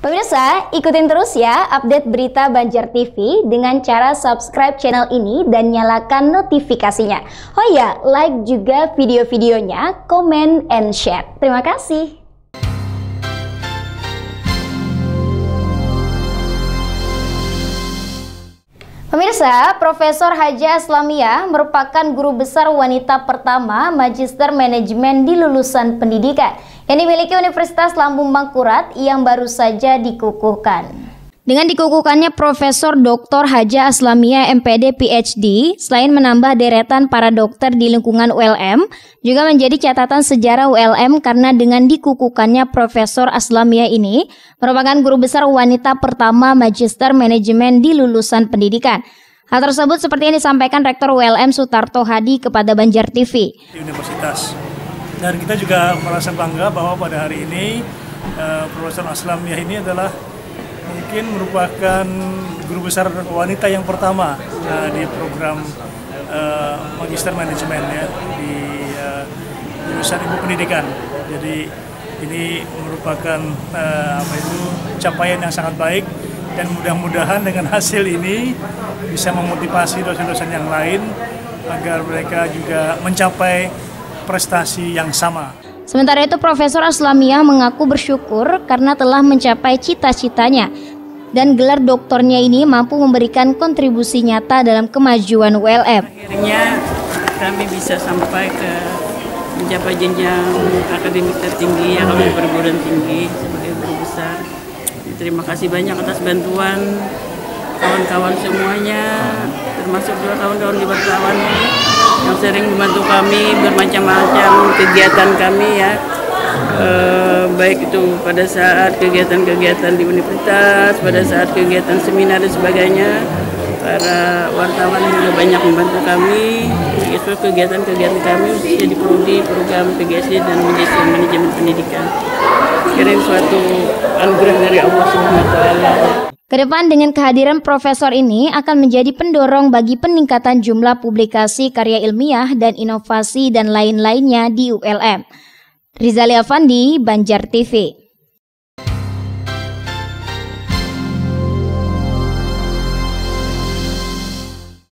Pemirsa, ikutin terus ya update berita Banjar TV dengan cara subscribe channel ini dan nyalakan notifikasinya. Oh ya, like juga video-videonya, comment and share. Terima kasih. Pemirsa, Profesor Haja Aslamia merupakan guru besar wanita pertama Magister Manajemen di lulusan pendidikan yang dimiliki Universitas Lambung Mangkurat yang baru saja dikukuhkan. Dengan dikukuhkannya Profesor Dr. Haja Aslamia MPD PhD, selain menambah deretan para dokter di lingkungan ULM, juga menjadi catatan sejarah ULM karena dengan dikukuhkannya Profesor Aslamia ini merupakan guru besar wanita pertama Magister Manajemen di lulusan pendidikan. Hal tersebut seperti yang disampaikan Rektor ULM Sutarto Hadi kepada Banjar TV. Universitas dan kita juga merasa bangga bahwa pada hari ini uh, Profesor Aslamiyah ini adalah mungkin merupakan guru besar wanita yang pertama uh, di program uh, Magister Manajemen ya di uh, jurusan Ilmu Pendidikan. Jadi ini merupakan uh, apa itu capaian yang sangat baik dan mudah-mudahan dengan hasil ini bisa memotivasi dosen-dosen yang lain agar mereka juga mencapai prestasi yang sama. Sementara itu Profesor Aslamia mengaku bersyukur karena telah mencapai cita-citanya dan gelar doktornya ini mampu memberikan kontribusi nyata dalam kemajuan ULM. Akhirnya kami bisa sampai ke mencapai jenjang akademik tertinggi yang kami perguruan tinggi sebagai guru besar. Terima kasih banyak atas bantuan kawan-kawan semuanya, termasuk juga kawan-kawan di wartawan yang sering membantu kami bermacam-macam kegiatan kami ya. E, baik itu pada saat kegiatan-kegiatan di universitas pada saat kegiatan seminar dan sebagainya para wartawan juga banyak membantu kami. Itu kegiatan-kegiatan kami khususnya di prodi program PGSD dan manajemen pendidikan. Kira suatu anugerah dari Allah taala Ke depan dengan kehadiran profesor ini akan menjadi pendorong bagi peningkatan jumlah publikasi karya ilmiah dan inovasi dan lain-lainnya di ULM. Rizali Afandi, Banjar TV.